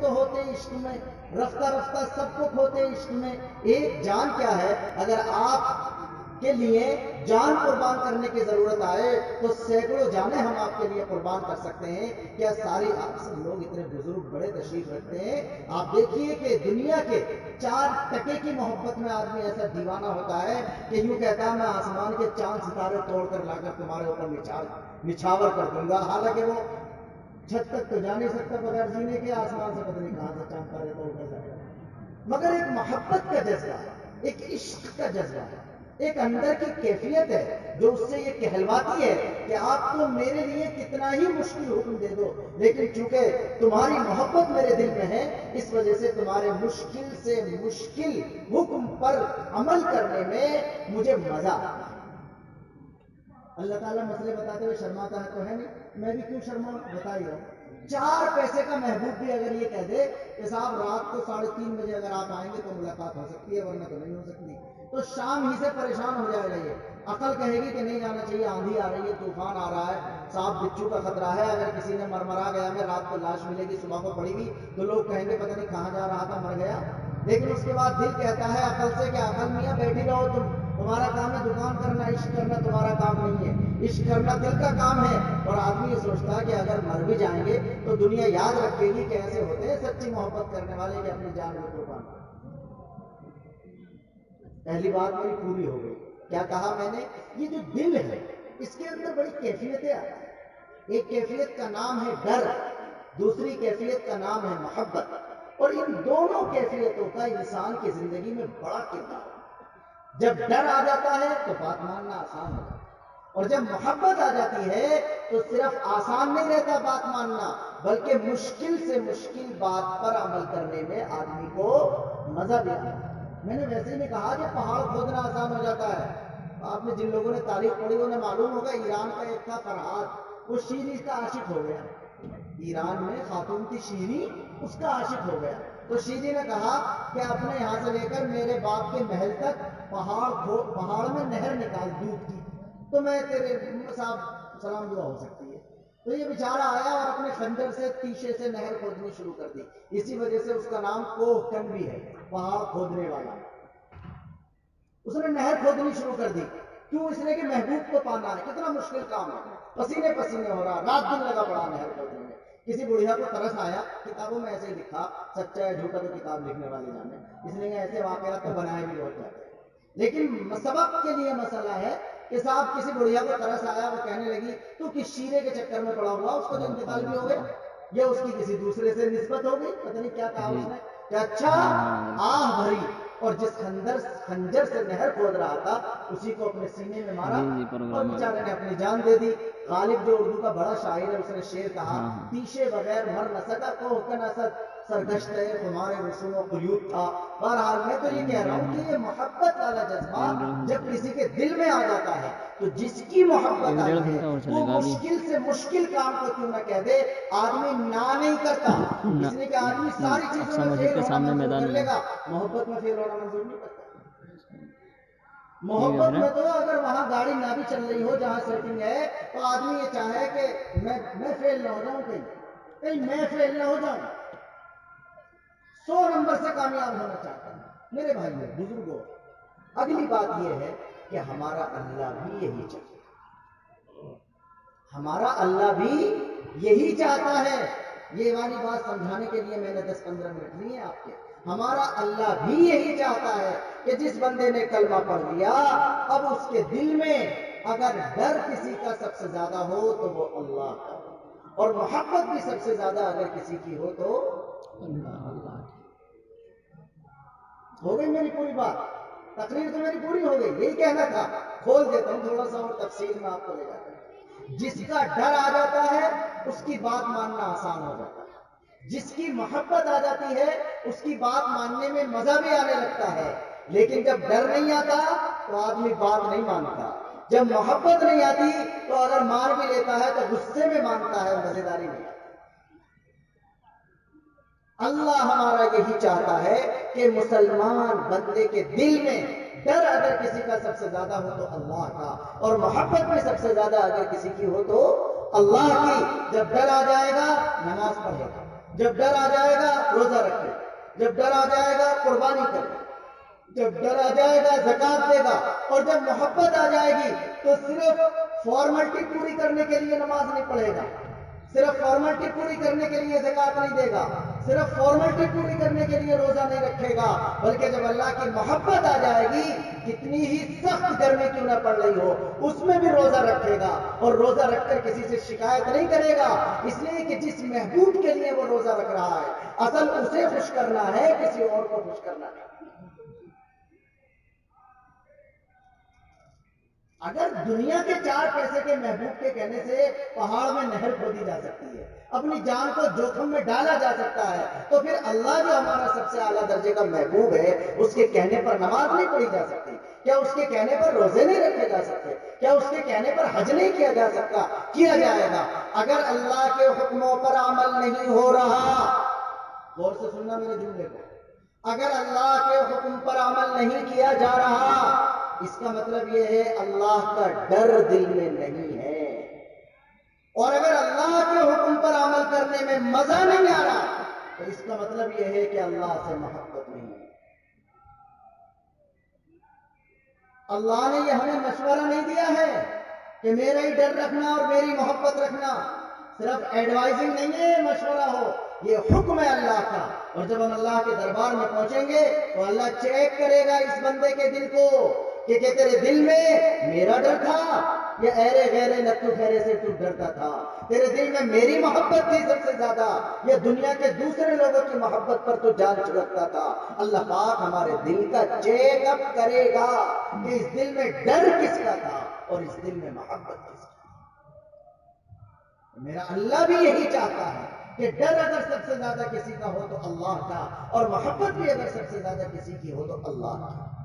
کچھ ہوتے ہیں عشق میں، رفتہ رفتہ سب کچھ ہوتے ہیں عشق میں۔ ایک جان کیا ہے؟ اگر آپ کے لیے جان قربان کرنے کی ضرورت آئے، تو سینکڑوں جانیں ہم آپ کے لیے قربان کر سکتے ہیں۔ کیا ساری آپ سب لوگ اتنے بزرگ، بڑے تشریف رکھتے ہیں؟ آپ دیکھیے کہ دنیا کے چار ٹکے کی محبت میں آدمی ایسا دیوانہ ہوتا ہے کہ یوں کہتا ہے، میں آسمان کے چاند ستارے توڑ کر لا کر تمہارے اوپر نچھاور کر دوں گا۔ حالانکہ وہ چھت تک تو جا نہیں سکتا، بغیر جینے کے آسمان سے پتہ نہیں کہاں سے چاند تارے توڑ کر جائے گا مگر ایک محبت کا جذبہ، ایک عشق کا جذبہ ہے۔ ایک اندر کی کیفیت ہے، جو اس سے یہ کہلواتی ہے کہ آپ تو میرے لیے کتنا ہی مشکل حکم دے دو۔ لیکن چونکہ تمہاری محبت میرے دل میں ہے، اس وجہ سے تمہارے مشکل سے مشکل حکم پر عمل کرنے میں مجھے مزہ آتا ہے۔ اللہ تعالیٰ مسئلے بتاتے ہوئے شرماتا ہے تو ہے نہیں؟ میں بھی کیوں شرما بتا ہی رہا ہوں؟ چار پیسے کا محبوب بھی اگر یہ کہہ دے کہ صاحب رات کو ساڑھے تین بجے اگر آپ آئیں گے تو ملاقات ہو سکتی ہے، ورنہ تو نہیں ہو سکتی۔ تو شام ہی سے پریشان ہو جائے گا یہ۔ عقل کہے گی کہ نہیں جانا چاہیے، آندھی آ رہی ہے، طوفان آ رہا ہے، صاحب بچو کا خطرہ ہے۔ اگر کسی نے مرمرا گیا میں رات کو لاش ملے گی، صبح کو پڑے گی، تو لوگ کہیں گے پتہ نہیں کہاں جا رہا تھا، مر گیا۔ لیکن اس کے بعد دل کہتا ہے عقل سے کہ عقل میاں بیٹھی رہو تم، تمہارا کام ہے دکان کرنا، عشق کرنا، تمہارا کام نہیں ہے۔ عشق کرنا دل کا کام ہے اور آدمی یہ سوچتا ہے کہ اگر مر بھی جائیں گے تو دنیا یاد رکھے گی کہ ایسے ہوتے ہیں سچی محبت کرنے والے کہ اپنی جان کو قربان پہلی بات میری پوری ہو گئی۔ کیا کہا میں نے؟ یہ جو دل ہے، اس کے اندر بڑی کیفیتیں آتی ہیں۔ ایک کیفیت کا نام ہے ڈر، دوسری کیفیت کا نام ہے محبت۔ اور ان دونوں کیفیتوں کا انسان کی زندگی میں بڑا کردار جب ڈر آ جاتا ہے تو بات ماننا آسان ہو جاتا ہے۔ اور جب محبت آ جاتی ہے تو صرف آسان نہیں رہتا بات ماننا، بلکہ مشکل سے مشکل بات پر عمل کرنے میں آدمی کو مزہ بھی آتا ہے۔ میں نے ویسے ہی کہا کہ پہاڑ کھودنا آسان ہو جاتا ہے۔ آپ نے جن لوگوں نے تاریخ پڑھی، انہیں معلوم ہوگا ایران کا ایک تھا فرحاد وہ شیری کا عاشق ہو گیا۔ ایران میں خاتون کی شیری اس کا عاشق ہو گیا۔ تو شیری نے کہا کہ اپنے یہاں سے لے کر میرے باپ کے محل تک پہاڑ پہاڑ میں نہر نکال، دودھ کی۔ تو میں تیرے صاحب سلام دعا ہو سکتی ہے۔ تو یہ بیچارہ آیا اور اپنے خنجر سے، تیشے سے نہر کھودنی شروع کر دی۔ اسی وجہ سے اس کا نام کوہ کن بھی ہے، پہاڑ کھودنے والا۔ اس نے نہر کھودنی شروع کر دی۔ کیوں؟ اس نے کہ محبوب کو پانا ہے۔ کتنا مشکل کام ہے۔ پسینے پسینے ہو رہا رات دن لگا پڑا نہر کھودنے میں۔ کسی بڑھیا کو ترس آیا، کتابوں میں ایسے ہی لکھا، سچا ہے جھوٹا تو کتاب لکھنے والے جانے۔ اس لیے ایسے واقعات تو بنائے بھی ہوتے ہیں۔ لیکن سبق کے لیے مسئلہ ہے کہ صاحب کسی بڑھیا کو ترس آیا وہ کہنے لگی تو کس شیرے کے چکر میں پڑا ہوا اس کو جو انتقال بھی ہو گیا یا اس کی کسی دوسرے سے نسبت ہو گئی پتہ نہیں کیا کہا اس نے کہ اچھا آہ بھری اور جس خنجر خنجر سے نہر کھود رہا تھا اسی کو اپنے سینے میں مارا اور بیچارے نے اپنی جان دے دی۔ غالب جو اردو کا بڑا شاعر ہے اس نے شعر کہا پیچھے بغیر مر نہ سکا کو نہ سک سرگشت ہے تمہارے رسوم و قیوب تھا۔ بہرحال میں تو یہ کہہ رہا ہوں کہ یہ محبت والا جذبہ جب کسی کے دل میں آ جاتا ہے تو جس کی محبت آتی ہے وہ مشکل سے مشکل کام کو کیوں نہ کہہ دے آدمی نہ نہیں کرتا۔ اس لیے کہ آدمی ساری چیزوں میں فیل ہونا منظور کر لے گا۔ محبت میں فیل ہونا منظور نہیں کرتا۔ محبت میں تو اگر وہاں گاڑی نہ بھی چل رہی ہو جہاں سیٹنگ ہے تو آدمی یہ چاہے کہ میں میں فیل نہ ہو جاؤں کہیں۔ کہیں میں فیل نہ ہو جاؤں۔ کامیاب ہونا چاہتا ہوں میرے بھائی بزرگوں اگلی بات یہ ہے کہ ہمارا اللہ بھی یہی چاہتا ہے۔ ہمارا اللہ بھی یہی چاہتا ہے۔ یہ والی بات سمجھانے کے لیے میں نے دس پندرہ منٹ لیے آپ کے۔ ہمارا اللہ بھی یہی چاہتا ہے کہ جس بندے نے کلمہ پڑھ لیا، اب اس کے دل میں اگر ڈر کسی کا سب سے زیادہ ہو تو وہ اللہ کا۔ اور محبت بھی سب سے زیادہ اگر کسی کی ہو تو اللہ اللہ۔ ہو گئی میری پوری بات، تقریر تو میری پوری ہو گئی، یہی کہنا تھا۔ کھول دیتا ہوں تھوڑا سا اور تفصیل میں آپ کو لے جاتا ہوں۔ جس کا ڈر آ جاتا ہے، اس کی بات ماننا آسان ہو جاتا ہے۔ جس کی محبت آ جاتی ہے، اس کی بات ماننے میں مزہ بھی آنے لگتا ہے۔ لیکن جب ڈر نہیں آتا، تو آدمی بات نہیں مانتا۔ جب محبت نہیں آتی، تو اگر مان بھی لیتا ہے، تو غصے میں مانتا ہے مزیداری نہیں اللہ ہمارا یہی چاہتا ہے کہ مسلمان بندے کے دل میں ڈر اگر کسی کا سب سے زیادہ ہو تو اللہ کا، اور محبت میں سب سے زیادہ اگر کسی کی ہو تو اللہ کی۔ جب ڈر آ جائے گا، نماز پڑھے گا۔ جب ڈر آ جائے گا، روزہ رکھے جب ڈر آ جائے گا، قربانی کرے جب ڈر آ جائے گا، زکات دے گا۔ اور جب محبت آ جائے گی، تو صرف فارملٹی پوری کرنے کے لیے نماز نہیں پڑھے گا۔ صرف فارملٹی پوری کرنے کے لیے زکات نہیں دے گا۔ صرف فارملٹی پوری کرنے کے لیے روزہ نہیں رکھے گا، بلکہ جب اللہ کی محبت آ جائے گی، کتنی ہی سخت گرمی کیوں نہ پڑ رہی ہو، اس میں بھی روزہ رکھے گا اور روزہ رکھ کر کسی سے شکایت نہیں کرے گا۔ اس لیے کہ جس محبوب کے لیے وہ روزہ رکھ رہا ہے، اصل اسے خوش کرنا ہے، کسی اور کو خوش کرنا ہے اگر دنیا کے چار پیسے کے محبوب کے کہنے سے پہاڑ میں نہر کھودی جا سکتی ہے، اپنی جان کو جوخم میں ڈالا جا سکتا ہے، تو پھر اللہ جو ہمارا سب سے اعلیٰ درجے کا محبوب ہے، اس کے کہنے پر نماز نہیں پڑھی جا سکتی۔ کیا اس کے کہنے پر روزے نہیں رکھے جا سکتے؟ کیا اس کے کہنے پر حج نہیں کیا جا سکتا؟ کیا جائے گا؟ اگر اللہ کے حکموں پر عمل نہیں ہو رہا، غور سے سننا میرے جملے کو۔ اگر اللہ کے حکم پر عمل نہیں کیا جا رہا اس کا مطلب یہ ہے اللہ کا ڈر دل میں نہیں ہے۔ اور اگر اللہ کے حکم پر عمل کرنے میں مزہ نہیں آ رہا، تو اس کا مطلب یہ ہے کہ اللہ سے محبت نہیں ہے۔ اللہ نے یہ ہمیں مشورہ نہیں دیا ہے کہ میرا ہی ڈر رکھنا اور میری محبت رکھنا صرف ایڈوائزنگ نہیں ہے، مشورہ ہو، یہ حکم ہے اللہ کا۔ اور جب ہم اللہ کے دربار میں پہنچیں گے تو اللہ چیک کرے گا اس بندے کے دل کو کہ کہ تیرے دل میں میرا ڈر تھا یا ایرے غیرے نتو خیرے سے تو ڈرتا تھا؟ تیرے دل میں میری محبت تھی سب سے زیادہ یا دنیا کے دوسرے لوگوں کی محبت پر تو جان چڑکتا تھا؟ اللہ پاک ہمارے دل کا چیک اپ کرے گا کہ اس دل میں ڈر کس کا تھا اور اس دل میں محبت کس کا میرا اللہ بھی یہی چاہتا ہے کہ ڈر اگر سب سے زیادہ کسی کا ہو تو اللہ کا اور محبت بھی اگر سب سے زیادہ کسی کی ہو تو اللہ کا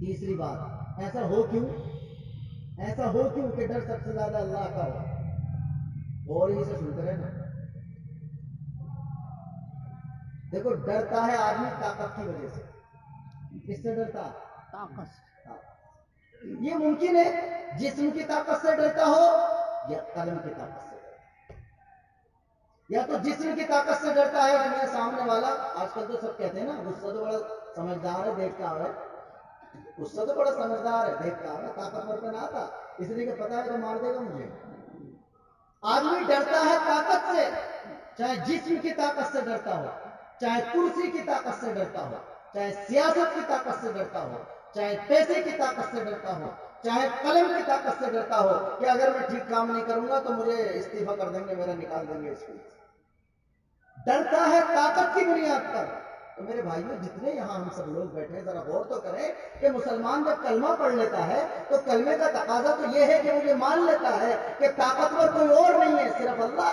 تیسری بات ایسا ہو کیوں؟ ایسا ہو کیوں کہ ڈر سب سے زیادہ اللہ کا ہو؟ اور ہی سے سنتے رہے نا دیکھو ڈرتا ہے آدمی طاقت کی وجہ سے۔ کس سے ڈرتا؟ طاقت یہ ممکن ہے جسم کی طاقت سے ڈرتا ہو یا قلم کی طاقت سے یا تو جسم کی طاقت سے ڈرتا ہے کہ میرے سامنے والا۔ آج کل تو سب کہتے ہیں نا غصہ تو بڑا سمجھدار ہے دیکھتا ہے۔ اس سے تو بڑا سمجھدار ہے۔ دیکھتا ہے طاقتور پہ نہ آتا اس لیے کہ پتا ہے تو مار دے گا مجھے۔ آدمی ڈرتا ہے طاقت سے، چاہے جسم کی طاقت سے ڈرتا ہو، چاہے کرسی کی طاقت سے ڈرتا ہو، چاہے سیاست کی طاقت سے ڈرتا ہو، چاہے پیسے کی طاقت سے ڈرتا ہو، چاہے قلم کی طاقت سے ڈرتا ہو کہ اگر میں ٹھیک کام نہیں کروں گا تو مجھے استعفی کر دیں گے، میرا نکال دیں گے اسکول ڈرتا ہے طاقت کی بنیاد پر۔ تو میرے بھائیوں جتنے یہاں ہم سب لوگ بیٹھے ہیں، ذرا غور تو کریں کہ مسلمان جب کلمہ پڑھ لیتا ہے، تو کلمے کا تقاضا تو یہ ہے کہ وہ یہ مان لیتا ہے کہ طاقتور کوئی اور نہیں ہے، صرف اللہ۔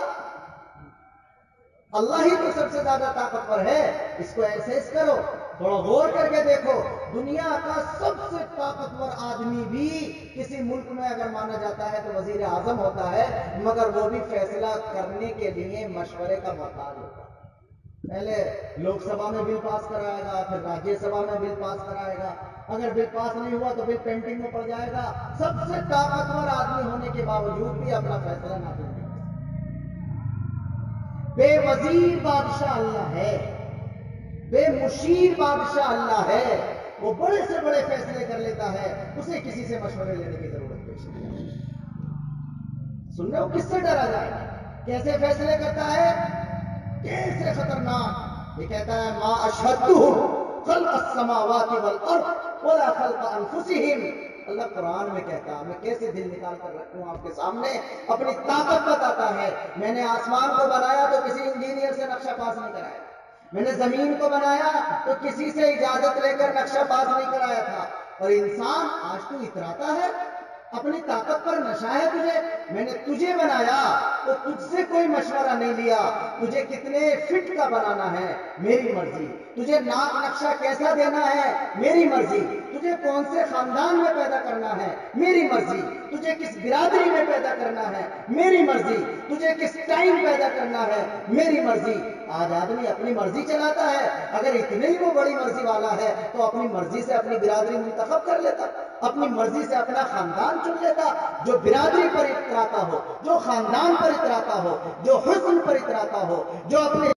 اللہ ہی تو سب سے زیادہ طاقتور ہے۔ اس کو احساس کرو، تھوڑا غور کر کے دیکھو۔ دنیا کا سب سے طاقتور آدمی بھی کسی ملک میں اگر مانا جاتا ہے تو وزیر اعظم ہوتا ہے، مگر وہ بھی فیصلہ کرنے کے لیے مشورے کا محتاج ہوتا ہے۔ پہلے لوک سبھا میں بل پاس کرائے گا، پھر راجیہ سبھا میں بل پاس کرائے گا۔ اگر بل پاس نہیں ہوا تو بل پینٹنگ میں پڑ جائے گا۔ سب سے طاقتور آدمی ہونے کے باوجود بھی اپنا فیصلہ نہ نہیں بے وزیر بادشاہ اللہ ہے۔ بے مشیر بادشاہ اللہ ہے۔ وہ بڑے سے بڑے فیصلے کر لیتا ہے۔ اسے کسی سے مشورے لینے کی ضرورت پیش نہیں سن رہے ہو، کس سے ڈرا جائے؟ کیسے فیصلے کرتا ہے؟ کیسے خطرناک؟ یہ کہتا ہے، ما خلق السماوات والارض ولا خلق انفسهم اللہ قرآن میں کہتا میں کیسے دل نکال کر رکھوں آپ کے سامنے؟ اپنی طاقت بتاتا ہے۔ میں نے آسمان کو بنایا تو کسی انجینئر سے نقشہ پاس نہیں کرایا۔ میں نے زمین کو بنایا تو کسی سے اجازت لے کر نقشہ پاس نہیں کرایا تھا۔ اور انسان آج تو اتراتا ہے اپنی طاقت پر نشہ ہے تجھے۔ میں نے تجھے بنایا، تو تجھ سے کوئی مشورہ نہیں لیا۔ تجھے کتنے فٹ کا بنانا ہے؟ میری مرضی۔ تجھے ناک نقشہ کیسا دینا ہے؟ میری مرضی۔ تجھے کون سے خاندان میں پیدا کرنا ہے؟ میری مرضی۔ تجھے کس برادری میں پیدا کرنا ہے؟ میری مرضی. تجھے کس ٹائم پیدا کرنا ہے؟ میری مرضی. آج آدمی اپنی مرضی چلاتا ہے. اگر اتنے ہی وہ بڑی مرضی والا ہے، تو اپنی مرضی سے اپنی برادری منتخب کر لیتا، اپنی مرضی سے اپنا خاندان چن لیتا، جو برادری پر اتراتا ہو، جو خاندان پر اتراتا ہو، جو حسن پر اتراتا ہو، جو اپنے